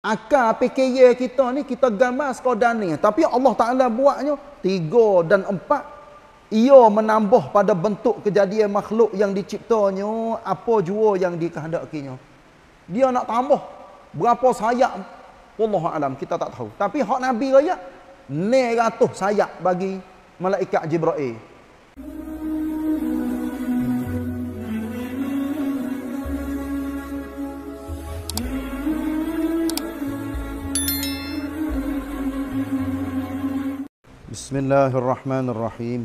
Akal fikir kita ni kita gambar sekadar ni. Tapi Allah Taala buatnya tiga dan empat. Ia menambah pada bentuk kejadian makhluk yang diciptanya apa jua yang dikehendakinya. Dia nak tambah berapa sayap Allah alam kita tak tahu. Tapi hak Nabi raya ni ratus sayap bagi malaikat Jibril. بسم الله الرحمن الرحيم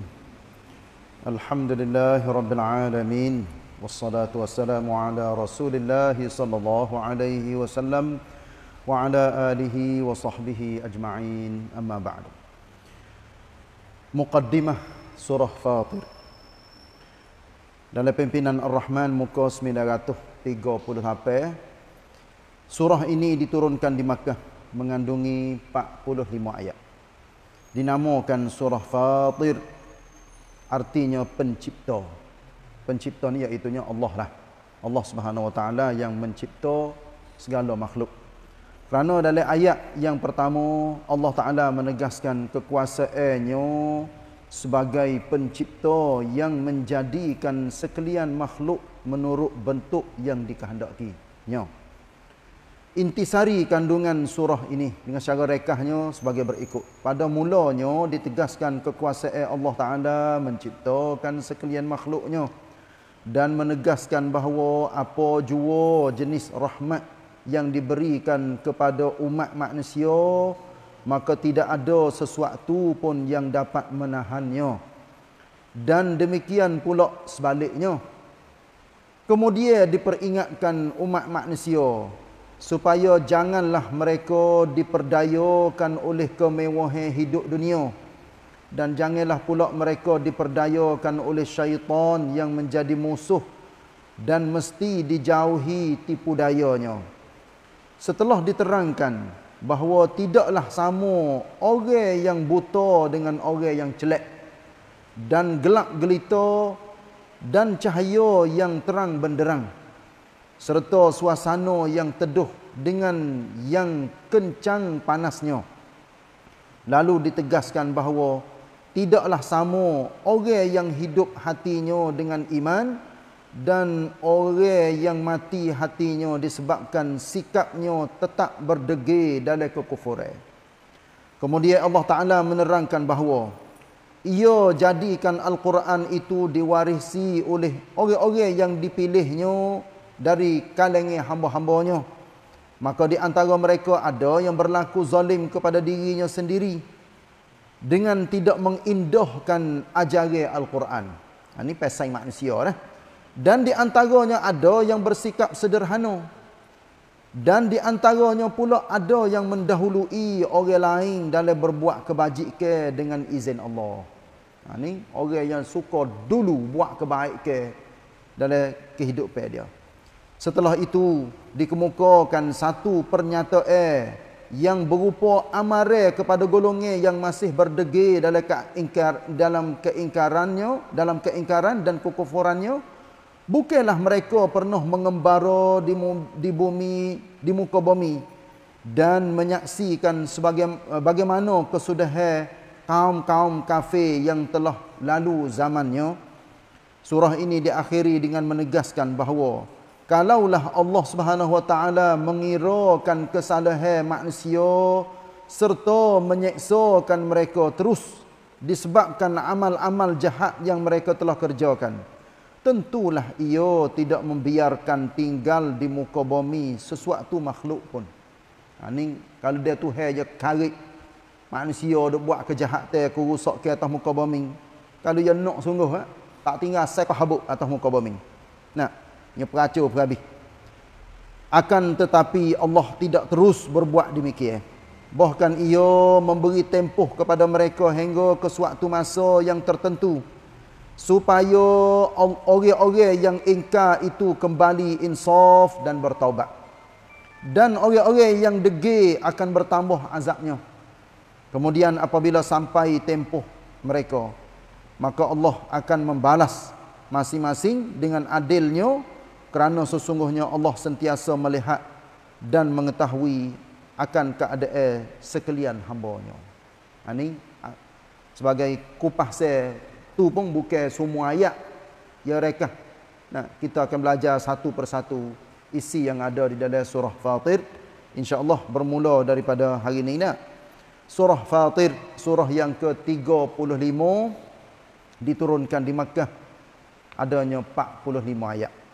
الحمد لله رب العالمين والصلاة والسلام على رسول الله صلى الله عليه وسلم وعلى آله وصحبه أجمعين أما بعد مقدمة سورة فاطر dalam pimpinan Ar-Rahman muka 930 HP surah ini diturunkan di Makkah mengandungi 45 ayat dinamakan surah Fatir. Artinya pencipta. Pencipta ni iaitu Allah lah. Allah Subhanahu wa taala yang mencipta segala makhluk. Kerana dalam ayat yang pertama Allah taala menegaskan kekuasaannya sebagai pencipta yang menjadikan sekalian makhluk menurut bentuk yang dikehendakinya intisari kandungan surah ini dengan cara rekahnya sebagai berikut. Pada mulanya ditegaskan kekuasaan Allah Ta'ala menciptakan sekalian makhluknya dan menegaskan bahawa apa jua jenis rahmat yang diberikan kepada umat manusia maka tidak ada sesuatu pun yang dapat menahannya. Dan demikian pula sebaliknya. Kemudian diperingatkan umat manusia supaya janganlah mereka diperdayakan oleh kemewahan hidup dunia. Dan janganlah pula mereka diperdayakan oleh syaitan yang menjadi musuh dan mesti dijauhi tipu dayanya. Setelah diterangkan bahawa tidaklah sama orang yang buta dengan orang yang celak dan gelap gelita dan cahaya yang terang benderang serta suasana yang teduh dengan yang kencang panasnya. Lalu ditegaskan bahawa tidaklah sama orang yang hidup hatinya dengan iman dan orang yang mati hatinya disebabkan sikapnya tetap berdegil dalam kekufuran. Kemudian Allah Taala menerangkan bahawa ia jadikan Al-Quran itu diwarisi oleh orang-orang yang dipilihnya dari kalangan hamba-hambanya maka di antara mereka ada yang berlaku zalim kepada dirinya sendiri dengan tidak mengindahkan ajaran Al-Quran. Ini ha, pesaing manusia lah. dan di antaranya ada yang bersikap sederhana. Dan di antaranya pula ada yang mendahului orang lain dalam berbuat kebajikan dengan izin Allah. Ini ha, orang yang suka dulu buat kebaikan dalam kehidupan dia. Setelah itu dikemukakan satu pernyataan yang berupa amaran kepada golongan yang masih berdegil dalam keingkar dalam keingkarannya dalam keingkaran dan kekufurannya. Bukanlah mereka pernah mengembara di, di bumi di muka bumi dan menyaksikan sebagai bagaimana kesudahan kaum-kaum kafir yang telah lalu zamannya. Surah ini diakhiri dengan menegaskan bahawa kalaulah Allah Subhanahu wa taala mengirakan kesalahan manusia serta menyeksakan mereka terus disebabkan amal-amal jahat yang mereka telah kerjakan tentulah ia tidak membiarkan tinggal di muka bumi sesuatu makhluk pun. Ha, ni kalau dia tu je karik. Manusia duk buat kejahatan aku rusak ke atas muka bumi. Kalau dia nak sungguh ha, tak tinggal saya habuk atas muka bumi. Nah yang peracur perhabis. Akan tetapi Allah tidak terus berbuat demikian. Bahkan ia memberi tempoh kepada mereka hingga ke suatu masa yang tertentu. Supaya orang-orang yang ingkar itu kembali insaf dan bertaubat. Dan orang-orang yang degil akan bertambah azabnya. Kemudian apabila sampai tempoh mereka maka Allah akan membalas masing-masing dengan adilnya kerana sesungguhnya Allah sentiasa melihat dan mengetahui akan keadaan sekalian hambanya. Ini ha, sebagai kupas saya tu pun bukan semua ayat ya reka. Nah, kita akan belajar satu persatu isi yang ada di dalam surah Fatir. Insya-Allah bermula daripada hari ini nak. Surah Fatir, surah yang ke-35 diturunkan di Makkah. Adanya 45 ayat.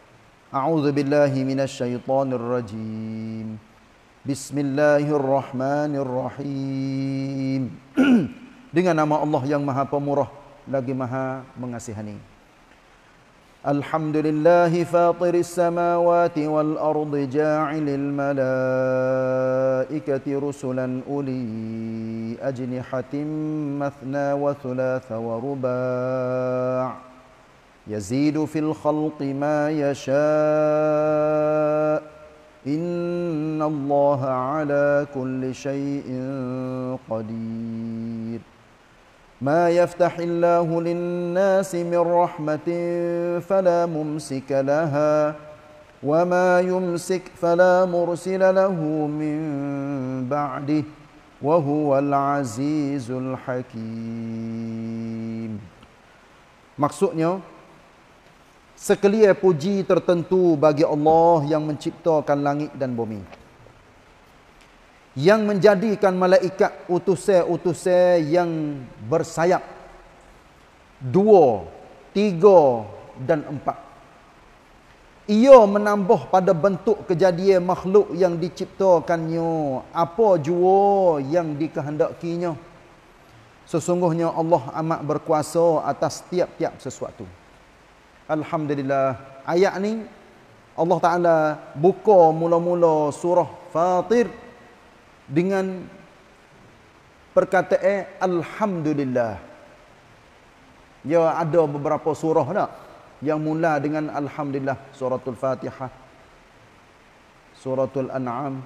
A'udzu billahi minasyaitonir rajim. Bismillahirrahmanirrahim. Dengan nama Allah yang Maha Pemurah lagi Maha Mengasihani. الحمد لله فاطر السماوات والأرض جاعل الملائكة رسلا أولي أجنحة مثنى وثلاث ورباع يزيد في الخلق ما يشاء. إن الله على كل شيء قدير. ما يفتح الله للناس من رحمة فلا ممسك لها وما يمسك فلا مرسل له من بعده وهو العزيز الحكيم. Maksudnya sekalian puji tertentu bagi Allah yang menciptakan langit dan bumi yang menjadikan malaikat utusan-utusan yang bersayap dua, tiga dan empat. Ia menambah pada bentuk kejadian makhluk yang diciptakannya apa jua yang dikehendakinya. Sesungguhnya Allah amat berkuasa atas tiap-tiap sesuatu. Alhamdulillah. Ayat ni Allah Taala buka mula-mula surah Fatir dengan perkataan alhamdulillah. Ya ada beberapa surah tak yang mula dengan alhamdulillah suratul Fatihah, suratul An'am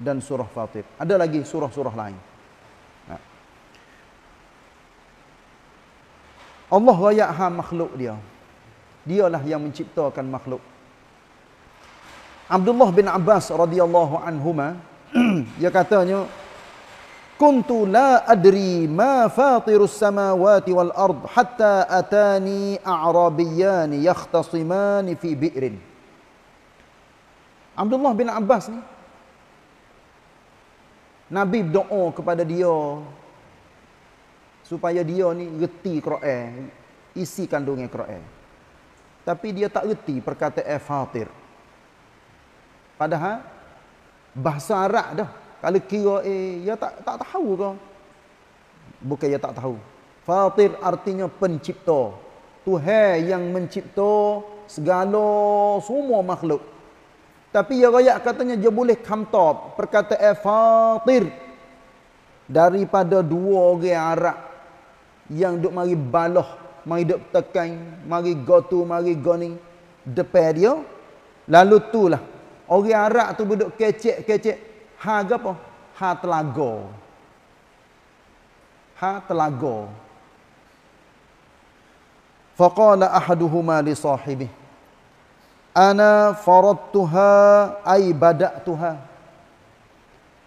dan surah Fatir. Ada lagi surah-surah lain. Allah rayak ha makhluk dia. Dialah yang menciptakan makhluk. Abdullah bin Abbas radhiyallahu anhuma dia katanya kuntu la adri ma fatirus samawati wal ard hatta atani a'rabiyyan yakhtasiman fi bi'rin Abdullah bin Abbas ni Nabi berdoa kepada dia supaya dia ni reti Quran isi kandungan Quran tapi dia tak reti perkataan fatir Padahal bahasa Arab dah. Kalau kira eh ya tak tak tahu ke? Bukan ya tak tahu. Fatir artinya pencipta. Tuhan yang mencipta segala semua makhluk. Tapi ya rakyat katanya dia boleh kamtop perkataan fatir daripada dua orang Arab yang duk mari baloh, mari duk tekan, mari gotu, mari goni depan dia. Lalu itulah Orang Arab tu duduk kecek-kecek. Ha apa? Ha telaga. Ha telaga. Faqala ahaduhuma li sahibi. Ana faradtuha ay bada'tuha.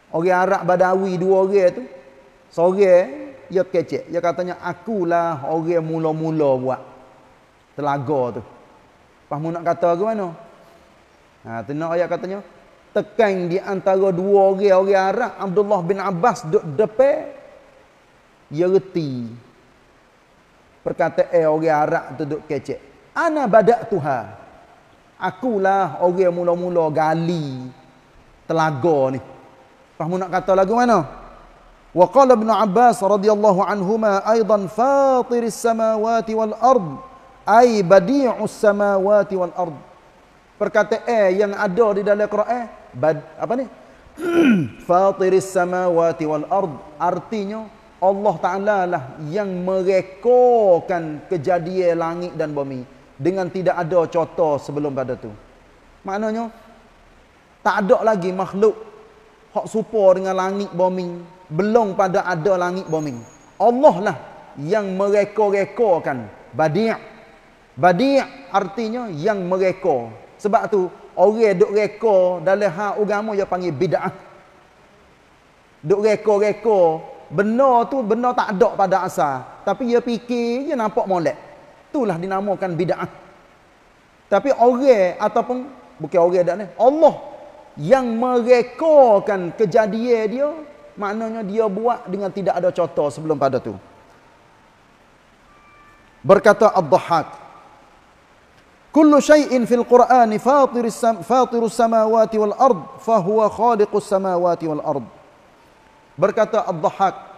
Orang Arab Badawi dua orang tu. Seorang dia kecek. Dia katanya akulah orang mula-mula buat telaga tu. Pahmu nak kata ke mana? Ha, tenang ayat katanya, tekan di antara dua orang orang Arab, Abdullah bin Abbas duduk depan, dia reti. Perkataan orang Arab tu duduk kecek. Ana badak Tuhan. Akulah orang mula-mula gali telaga ni. Fahmu nak kata lagu mana? Qala Ibn Abbas radhiyallahu anhuma aidan fatiris samawati wal ard ay badi'us samawati wal ard perkataan yang ada di dalam Quran bad, apa ni? Fatiris samawati wal ard artinya Allah Taala lah yang merekokan kejadian langit dan bumi dengan tidak ada contoh sebelum pada tu. Maknanya tak ada lagi makhluk hak serupa dengan langit bumi belum pada ada langit bumi Allah lah yang mereka-rekokan badi' badi' artinya yang mereka sebab tu orang duk reka dalam hak agama dia panggil bid'ah. Duk reka-reka, benar tu benar tak ada pada asal, tapi dia fikir dia nampak molek. Itulah dinamakan bid'ah. Tapi orang ataupun bukan orang dak ni, Allah yang merekakan kejadian dia, maknanya dia buat dengan tidak ada contoh sebelum pada tu. Berkata Ad-Dhahhak, Kullu syai'in fil Qur'an fatirus fatirus samawati wal ard fa huwa khaliqus samawati wal ard. Berkata Ad-Dhahhak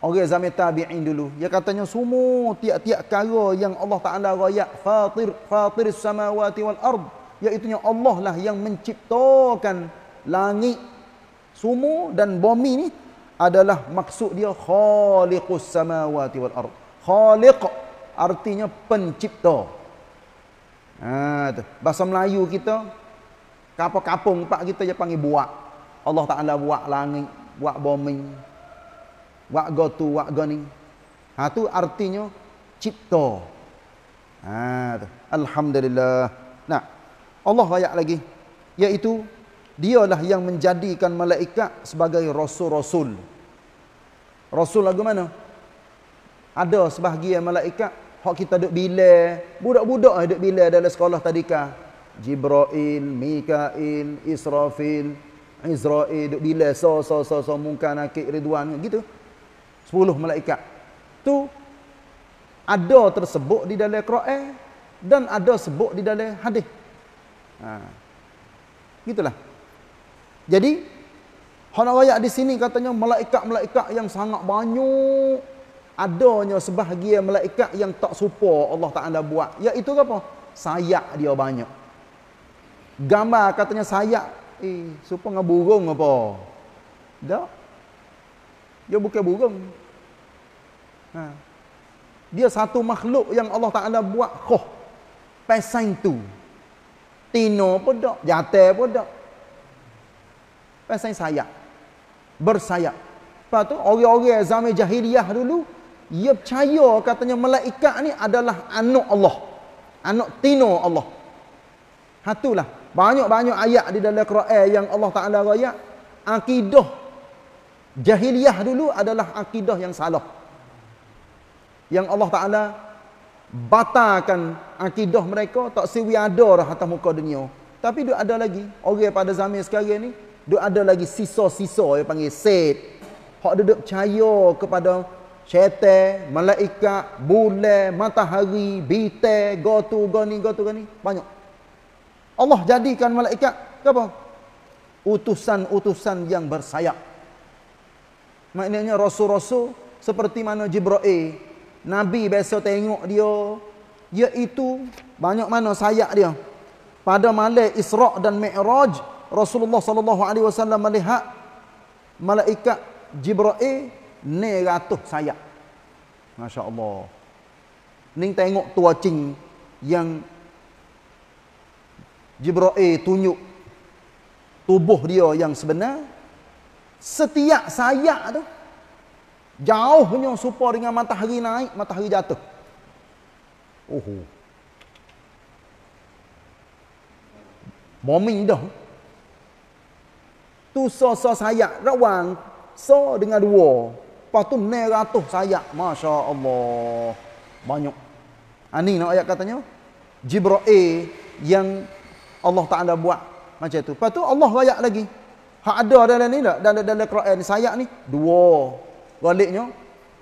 Orang zaman tabi'in dulu, dia katanya semua tiap-tiap kara yang Allah Taala raya fatir fatiris samawati wal ard, iaitu Allah lah yang menciptakan langit semua dan bumi ni adalah maksud dia khaliqus samawati wal ard. Khaliq artinya pencipta. Ha tu. Bahasa Melayu kita kapal-kapung pak kita je panggil buat. Allah Taala buat langit, buat bumi. Buat gotu, buat goni. Ha tu artinya cipta. Ha tu. Alhamdulillah. Nah. Allah ayat lagi iaitu dialah yang menjadikan malaikat sebagai rasul-rasul. Rasul lagu mana? Ada sebahagian malaikat hak kita duk bila, budak-budak duk bila dalam sekolah tadika. Jibril, Mikail, Israfil, Izrail duk bila so so so so mungkin nakik Ridwan gitu. 10 malaikat. Tu ada tersebut di dalam Quran dan ada sebut di dalam hadis. Ha. Gitulah. Jadi Hana di sini katanya malaikat-malaikat yang sangat banyak. Adanya sebahagian malaikat yang tak serupa Allah Taala buat. Iaitu apa? Sayap dia banyak. Gambar katanya sayap eh serupa dengan burung apa? Tak. Dia bukan burung. Ha. dia satu makhluk yang Allah Taala buat khoh pesaing tu. Tino pun tak jatuh pun tak pesaing sayap bersayap lepas tu orang-orang zaman jahiliyah dulu ia percaya katanya malaikat ni adalah anak Allah. Anak tino Allah. Hatulah. Banyak-banyak ayat di dalam Quran yang Allah Ta'ala raya. Akidah jahiliyah dulu adalah akidah yang salah. Yang Allah Ta'ala batalkan akidah mereka tak siwi ada dah atas muka dunia. Tapi ada lagi. Orang pada zaman sekarang ni, dia ada lagi sisa-sisa yang panggil set. Hak duduk percaya kepada syaitan, malaikat, bulan, matahari, bintang, gotu, goni, gotu, goni. Banyak. Allah jadikan malaikat apa? Utusan-utusan yang bersayap. Maknanya rasul-rasul seperti mana Jibril, Nabi biasa tengok dia, iaitu banyak mana sayap dia. Pada malam Isra' dan Mi'raj, Rasulullah sallallahu alaihi wasallam melihat malaikat Jibril ni ratus sayap. Masya Allah. Ni tengok tua cing yang Jibril tunjuk tubuh dia yang sebenar. Setiap sayap tu jauhnya supaya dengan matahari naik, matahari jatuh. Oh. Bombing dah. Tu so-so sayap rawang so dengan dua Lepas tu ratus sayap. Masya Allah. Banyak. Ini ha, nak ayat katanya. Jibra'il yang Allah Ta'ala buat. Macam tu. Lepas tu Allah rayak lagi. Hak ada dalam ni tak? Dalam, dalam Quran ni sayap ni. Dua. Galiknya.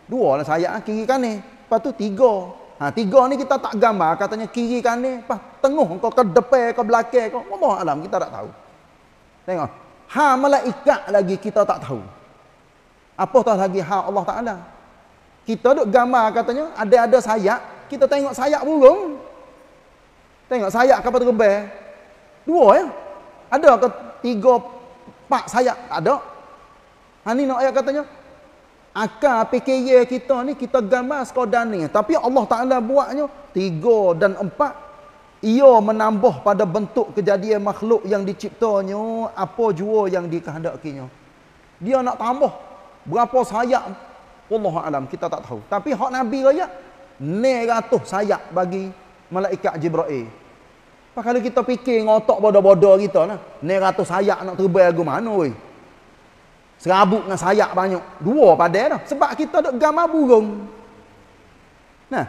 Dua lah sayap kiri kanan. Lepas tu tiga. Ha, tiga ni kita tak gambar. Katanya kiri kanan. Lepas tengah kau ke depan ke belakang kau. Allah Alam kita tak tahu. Tengok. Ha malaikat lagi kita tak tahu. Apa tahu lagi hak Allah Taala. Kita duk gambar katanya ada-ada sayap, kita tengok sayap burung. Tengok sayap kapal terbang. Dua ya. Ada ke tiga empat sayap? Ada. Ha ni nak ayat katanya akal PKY kita ni kita gambar sekadar ni. Tapi Allah Taala buatnya tiga dan empat ia menambah pada bentuk kejadian makhluk yang diciptanya apa jua yang dikehendakinya. Dia nak tambah Berapa sayap? Allah alam kita tak tahu. Tapi hak Nabi raya 900 sayap bagi malaikat Jibril. Apa kalau kita fikir ngotok bodoh-bodoh kita lah. Ni ratus sayap nak terbang ke mana weh? Serabut dengan sayap banyak. Dua pada dah. Sebab kita ada gambar burung. Nah,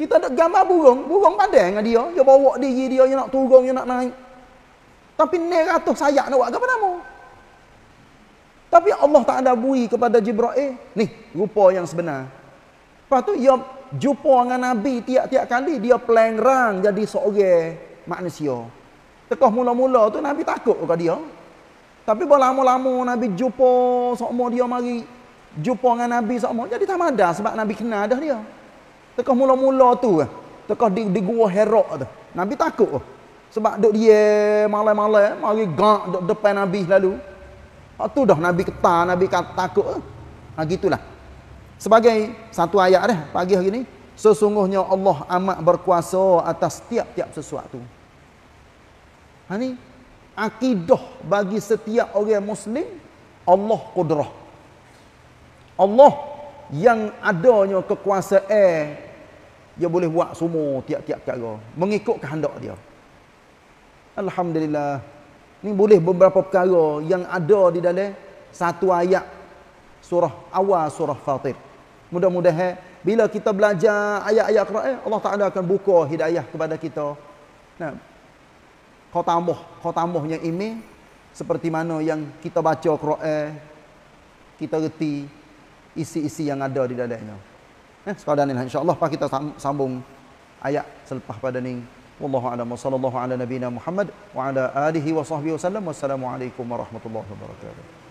kita ada gambar burung. Burung pandai dengan dia. Dia bawa diri dia, dia nak turun, dia nak naik. Tapi ni ratus sayap nak buat apa nama? Tapi Allah tak ada bui kepada Jibril. Ni, rupa yang sebenar. Lepas tu, dia jumpa dengan Nabi tiap-tiap kali. Dia pelengrang jadi seorang manusia. Tekah mula-mula tu, Nabi takut ke dia. Tapi bila lama-lama Nabi jumpa semua dia mari jumpa dengan Nabi semua jadi tak ada sebab Nabi kenal dah dia. Tekah mula-mula tu tekah di, di gua Hera tu. Nabi takut sebab duk dia malam-malam mari gak duk depan Nabi lalu. Hak tu dah Nabi ketar, Nabi kata takut. Ha gitulah. Sebagai satu ayat dah pagi hari ni, sesungguhnya Allah amat berkuasa atas tiap-tiap sesuatu. Ha ni akidah bagi setiap orang muslim Allah kudrah Allah yang adanya kekuasaan dia boleh buat semua tiap-tiap perkara mengikut kehendak dia. Alhamdulillah. Ni boleh beberapa perkara yang ada di dalam satu ayat surah awal surah Fatir. Mudah-mudahan bila kita belajar ayat-ayat Quran Allah Taala akan buka hidayah kepada kita. Nah kau tambah, kau tambahnya ini seperti mana yang kita baca Quran, kita reti isi-isi yang ada di dalamnya. Eh, sekadar ni insya-Allah pak kita sambung ayat selepas pada ni. Wallahu a'lam wa sallallahu ala nabiyyina Muhammad wa ala alihi wa sahbihi wasallam. Wassalamualaikum warahmatullahi wabarakatuh.